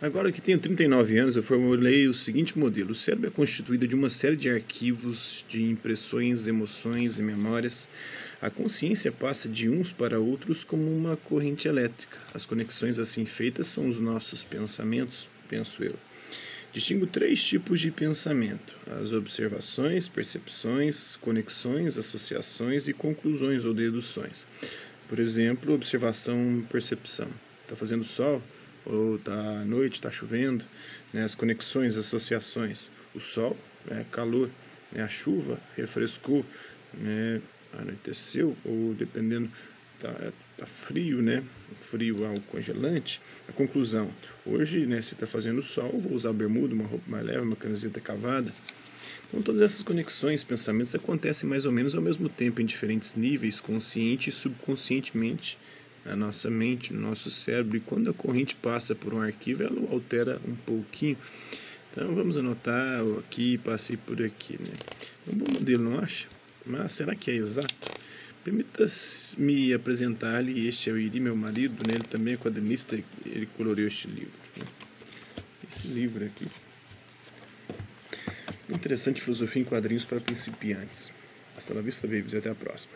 Agora que tenho 39 anos, eu formulei o seguinte modelo: o cérebro é constituído de uma série de arquivos de impressões, emoções e memórias. A consciência passa de uns para outros como uma corrente elétrica. As conexões assim feitas são os nossos pensamentos, penso eu. Distingo três tipos de pensamento: as observações, percepções, conexões, associações e conclusões ou deduções. Por exemplo, observação, percepção. Está fazendo sol? Ou está à noite, está chovendo, né, as conexões, as associações, o sol, né, calor, né, a chuva refrescou, né, anoiteceu, ou dependendo, tá, tá frio, né, frio ao congelante, a conclusão, hoje, né, se está fazendo sol, vou usar bermuda, uma roupa mais leve, uma camiseta cavada, então, todas essas conexões, pensamentos acontecem mais ou menos ao mesmo tempo, em diferentes níveis, consciente e subconscientemente, na nossa mente, no nosso cérebro, e quando a corrente passa por um arquivo, ela altera um pouquinho. Então vamos anotar aqui, passei por aqui. Né? Um bom modelo, não acha? Mas será que é exato? Permita-me apresentar-lhe, este é o Iri, meu marido, né? ele também é quadrinista, ele coloreou este livro. Né? Esse livro aqui. Interessante filosofia em quadrinhos para principiantes. Hasta la vista, babies, até a próxima.